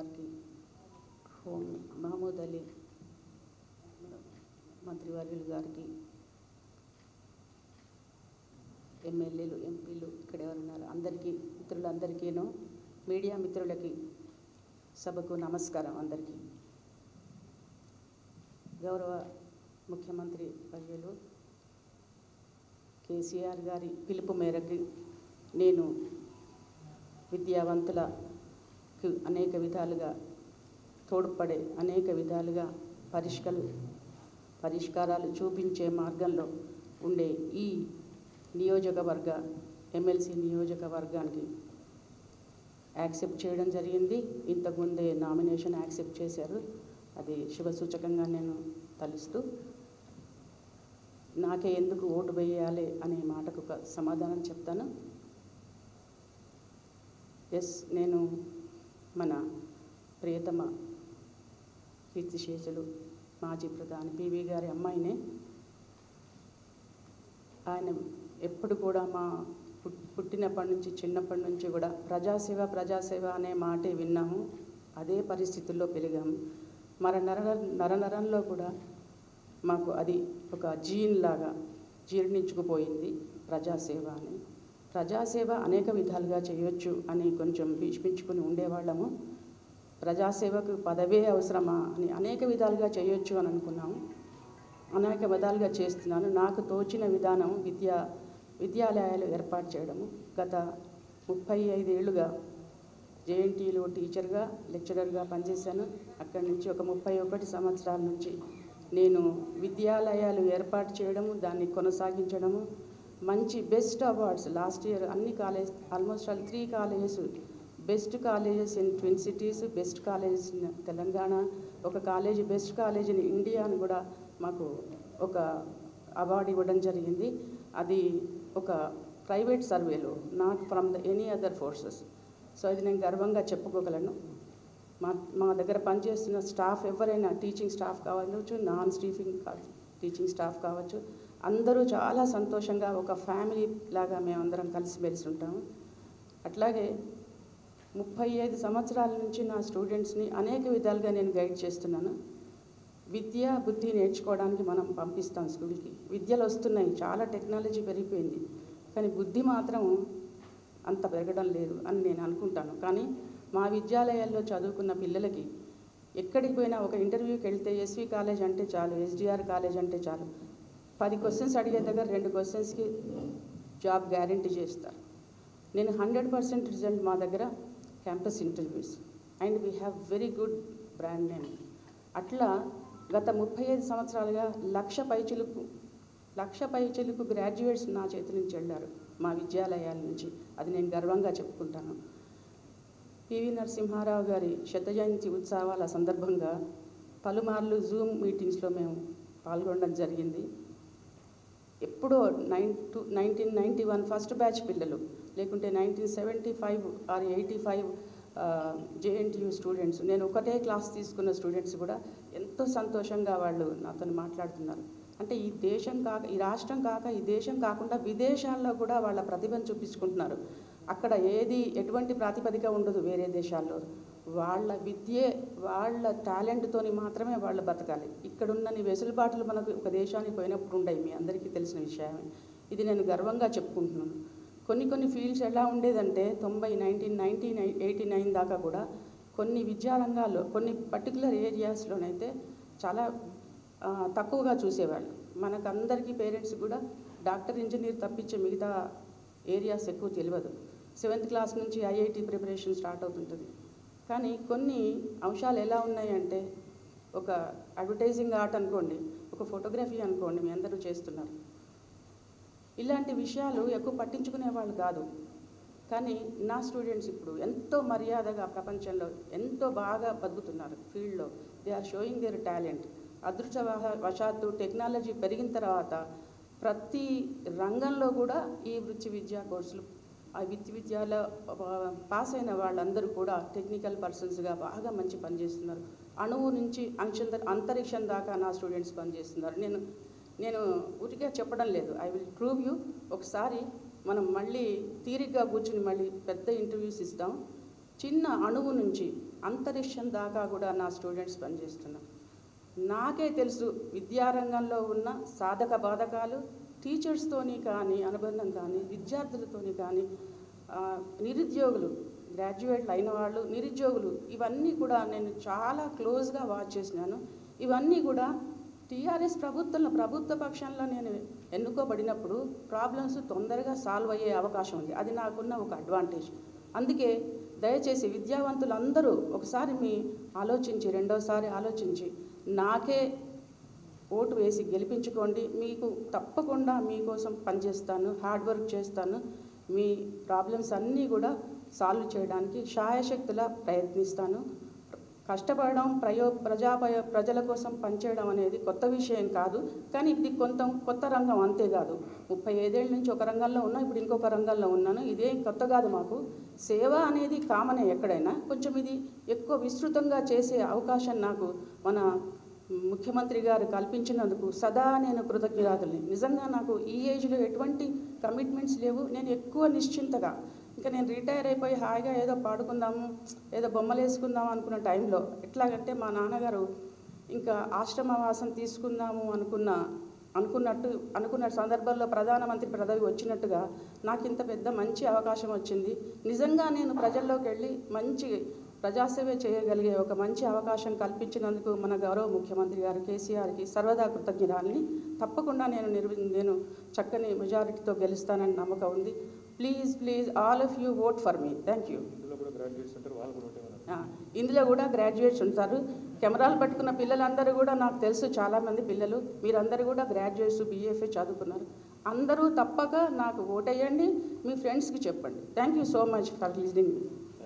గారికి హోం మహమూద్ అలీ మంత్రివర్యులు గారికి ఎమ్మెల్యేలు ఎంపీలు ఇక్కడ ఎవరు ఉన్నారు అందరికీ మిత్రులందరికీను మీడియా మిత్రులకి సభకు నమస్కారం అందరికీ గౌరవ ముఖ్యమంత్రి వర్యులు కేసీఆర్ గారి పిలుపు మేరకు నేను విద్యావంతులకు అనేక విధాలుగా తోడ్పడే అనేక విధాలుగా పరిష్క పరిష్కారాలు చూపించే మార్గంలో ఉండే ఈ నియోజకవర్గ ఎమ్మెల్సీ నియోజకవర్గానికి యాక్సెప్ట్ చేయడం జరిగింది. ఇంతకుముందే నామినేషన్ యాక్సెప్ట్ చేశారు. అది శుభసూచకంగా నేను తలుస్తూ నాకే ఎందుకు ఓటు వేయాలి అనే మాటకు ఒక సమాధానం చెప్తాను. ఎస్ నేను మన ప్రియతమ కీర్తిశేషులు మాజీ ప్రధాని పివి గారి అమ్మాయినే. ఆయన ఎప్పుడు కూడా మా పుట్టినప్పటి నుంచి చిన్నప్పటి నుంచి కూడా ప్రజాసేవ ప్రజాసేవ అనే మాటే విన్నాము. అదే పరిస్థితుల్లో పెరిగాము మన నర నరనరంలో కూడా మాకు అది ఒక జీన్ లాగా జీర్ణించుకుపోయింది ప్రజాసేవ అని. ప్రజాసేవ అనేక విధాలుగా చేయొచ్చు అని కొంచెం భీష్మించుకుని ఉండేవాళ్ళము. ప్రజాసేవకు పదవే అవసరమా అని అనేక విధాలుగా చేయొచ్చు అని అనుకున్నాము. అనేక విధాలుగా చేస్తున్నాను. నాకు తోచిన విధానం విద్యా విద్యాలయాలు ఏర్పాటు చేయడము. గత ముప్పై ఐదేళ్ళుగా జేఎన్టీలో టీచర్గా లెక్చరర్గా పనిచేశాను. అక్కడి నుంచి ఒక ముప్పై ఒకటి సంవత్సరాల నుంచి నేను విద్యాలయాలు ఏర్పాటు చేయడము దాన్ని కొనసాగించడము మంచి బెస్ట్ అవార్డ్స్ లాస్ట్ ఇయర్ అన్ని college almost all three colleges best colleges in twin cities best colleges in Telangana ఒక college best college in India అని కూడా మాకు ఒక అవార్డు ఇవ్వడం జరిగింది. అది ఒక ప్రైవేట్ సర్వేలో not from the any other forces so అది నేను గర్వంగా చెప్పుకోగలను. మా మా దగ్గర పనిచేస్తున్న స్టాఫ్ ఎవరైనా టీచింగ్ స్టాఫ్ కావచ్చు నాన్ స్టీఫింగ్ టీచింగ్ స్టాఫ్ కావచ్చు. అందరూ చాలా సంతోషంగా ఒక ఫ్యామిలీ లాగా మేమందరం కలిసిమెలిసి ఉంటాము. అట్లాగే ముప్పై ఐదు సంవత్సరాల నుంచి నా స్టూడెంట్స్ని అనేక విధాలుగా నేను గైడ్ చేస్తున్నాను. విద్య బుద్ధి నేర్చుకోవడానికి మనం పంపిస్తాం స్కూల్కి విద్యలు వస్తున్నాయి చాలా టెక్నాలజీ పెరిగిపోయింది. కానీ బుద్ధి మాత్రం అంత పెరగడం లేదు అని నేను అనుకుంటాను. కానీ మా విద్యాలయాల్లో చదువుకున్న పిల్లలకి ఎక్కడికి పోయినా ఒక ఇంటర్వ్యూకి వెళ్తే ఎస్వి కాలేజ్ అంటే చాలు ఎస్డిఆర్ కాలేజ్ అంటే చాలు. పది క్వశ్చన్స్ అడిగే దగ్గర రెండు క్వశ్చన్స్కి జాబ్ గ్యారంటీ చేస్తారు. నేను హండ్రెడ్ పర్సెంట్ రిజల్ట్ మా దగ్గర campus interviews and we have very good brand name అట్లా గత ముప్పై ఐదు సంవత్సరాలుగా లక్ష పైచులకు లక్ష పైచులకు గ్రాడ్యుయేట్స్ నా చేతి నుంచి వెళ్ళారు మా విద్యాలయాల నుంచి. అది నేను గర్వంగా చెప్పుకుంటాను. పివి నరసింహారావు గారి శత జయంతి ఉత్సవాల సందర్భంగా పలుమార్లు జూమ్ మీటింగ్స్లో మేము పాల్గొనడం జరిగింది. ఎప్పుడో nine two nineteen ninety one first batch పిల్లలు లేకుంటే nineteen seventy five or eighty five JNTU students. నేను ఒకటే క్లాస్ తీసుకున్న స్టూడెంట్స్ కూడా ఎంతో సంతోషంగా వాళ్ళు నాతో మాట్లాడుతున్నారు. అంటే ఈ దేశం కాక ఈ రాష్ట్రం కాక ఈ దేశం కాకుండా విదేశాల్లో కూడా వాళ్ళ ప్రతిభను చూపించుకుంటున్నారు. అక్కడ ఏది ఎటువంటి ప్రాతిపదిక ఉండదు వేరే దేశాల్లో. వాళ్ళ విద్యే వాళ్ళ టాలెంట్తోని మాత్రమే వాళ్ళు బతకాలి. ఇక్కడున్నని వెసులుబాటులు మనకు ఒక దేశానికి పోయినప్పుడు ఉండయి మీ అందరికీ తెలిసిన విషయమే. ఇది నేను గర్వంగా చెప్పుకుంటున్నాను. కొన్ని కొన్ని ఫీల్డ్స్ ఎలా ఉండేదంటే తొంభై nineteen nineteen nine eighty nine దాకా కూడా కొన్ని విద్యారంగాల్లో కొన్ని పర్టికులర్ ఏరియాస్లోనైతే చాలా తక్కువగా చూసేవాళ్ళు. మనకందరికీ పేరెంట్స్ కూడా డాక్టర్ ఇంజనీర్ తప్పించే మిగతా ఏరియాస్ ఎక్కువ తెలియదు. సెవెంత్ క్లాస్ నుంచి ఐఐటి ప్రిపరేషన్ స్టార్ట్ అవుతుంటుంది. కానీ కొన్ని అంశాలు ఎలా ఉన్నాయంటే ఒక అడ్వర్టైజింగ్ ఆర్ట్ అనుకోండి ఒక ఫోటోగ్రఫీ అనుకోండి మీ అందరూ చేస్తున్నారు. ఇలాంటి విషయాలు ఎక్కువ పట్టించుకునే వాళ్ళు కాదు. కానీ నా స్టూడెంట్స్ ఇప్పుడు ఎంతో మర్యాదగా ప్రపంచంలో ఎంతో బాగా బతుకుతున్నారు ఫీల్డ్లో. They are showing their talent. అదృష్ట వశాత్తు టెక్నాలజీ పెరిగిన తర్వాత ప్రతి రంగంలో కూడా ఈ వృత్తి విద్యా కోర్సులు ఆ విద్య విద్యాల పాస్ అయిన వాళ్ళందరూ కూడా టెక్నికల్ పర్సన్స్గా బాగా మంచి పని చేస్తున్నారు. అణువు నుంచి అంశ అంతరిక్షం దాకా నా స్టూడెంట్స్ పనిచేస్తున్నారు. నేను నేను ఊరికే చెప్పడం లేదు. ఐ విల్ ప్రూవ్ యూ ఒకసారి మనం మళ్ళీ తీరిగ్గా కూర్చుని మళ్ళీ పెద్ద ఇంటర్వ్యూస్ ఇస్తాం. చిన్న అణువు నుంచి అంతరిక్షం దాకా కూడా నా స్టూడెంట్స్ పనిచేస్తున్నారు. నాకే తెలుసు విద్యారంగంలో ఉన్న సాధక బాధకాలు టీచర్స్తోని కానీ అనుబంధం కానీ విద్యార్థులతోని కానీ నిరుద్యోగులు గ్రాడ్యుయేట్లు అయిన వాళ్ళు నిరుద్యోగులు ఇవన్నీ కూడా నేను చాలా క్లోజ్గా వాచ్ చేసినాను. ఇవన్నీ కూడా టీఆర్ఎస్ ప్రభుత్వంలో ప్రభుత్వ పక్షంలో నేను ఎన్నుకోబడినప్పుడు ప్రాబ్లమ్స్ తొందరగా సాల్వ్ అయ్యే అవకాశం ఉంది. అది నాకున్న ఒక అడ్వాంటేజ్. అందుకే దయచేసి విద్యావంతులందరూ ఒకసారి మీ ఆలోచించి రెండోసారి ఆలోచించి నాకే ఓటు వేసి గెలిపించుకోండి. మీకు తప్పకుండా మీకోసం పనిచేస్తాను హార్డ్ వర్క్ చేస్తాను. మీ ప్రాబ్లమ్స్ అన్నీ కూడా సాల్వ్ చేయడానికి శాయశక్తులా ప్రయత్నిస్తాను. కష్టపడడం ప్రయో ప్రజా ప్రజల కోసం పనిచేయడం అనేది కొత్త విషయం కాదు. కానీ ఇది కొంత కొత్త రంగం అంతేకాదు ముప్పై ఐదేళ్ళ నుంచి ఒక రంగంలో ఉన్నా ఇప్పుడు ఇంకొక రంగంలో ఉన్నాను. ఇదేం కొత్త కాదు మాకు. సేవ అనేది కామనే ఎక్కడైనా. కొంచెం ఇది ఎక్కువ విస్తృతంగా చేసే అవకాశం నాకు మన ముఖ్యమంత్రి గారు కల్పించినందుకు సదా నేను కృతజ్ఞరాదుల్ని. నిజంగా నాకు ఈ ఏజ్లో ఎటువంటి కమిట్మెంట్స్ లేవు. నేను ఎక్కువ నిశ్చింతగా ఇంకా నేను రిటైర్ అయిపోయి హాయిగా ఏదో పాడుకుందాము ఏదో బొమ్మలు వేసుకుందాం అనుకున్న టైంలో ఎట్లాగంటే మా నాన్నగారు ఇంకా ఆశ్రమవాసం తీసుకుందాము అనుకున్న అనుకున్నట్టు అనుకున్న సందర్భంలో ప్రధానమంత్రి పదవి వచ్చినట్టుగా నాకు ఇంత పెద్ద మంచి అవకాశం వచ్చింది. నిజంగా నేను ప్రజల్లోకి వెళ్ళి మంచి ప్రజాసేవ చేయగలిగే ఒక మంచి అవకాశం కల్పించినందుకు మన గౌరవ ముఖ్యమంత్రి గారు కేసీఆర్కి సర్వదా కృతజ్ఞతల్ని తప్పకుండా నేను నిర్వ నేను చక్కని మెజారిటీతో గెలుస్తానని నమ్మకం ఉంది. Please please all of you vote for me thank you ఇందులో కూడా గ్రాడ్యుయేట్స్ ఉంటారు కెమెరాలు పట్టుకున్న పిల్లలందరూ కూడా నాకు తెలుసు చాలామంది పిల్లలు. మీరందరూ కూడా గ్రాడ్యుయేట్స్ బీఎఫ్ఏ చదువుకున్నారు. అందరూ తప్పక నాకు ఓటేయండి మీ ఫ్రెండ్స్కి చెప్పండి. Thank you so much for listening me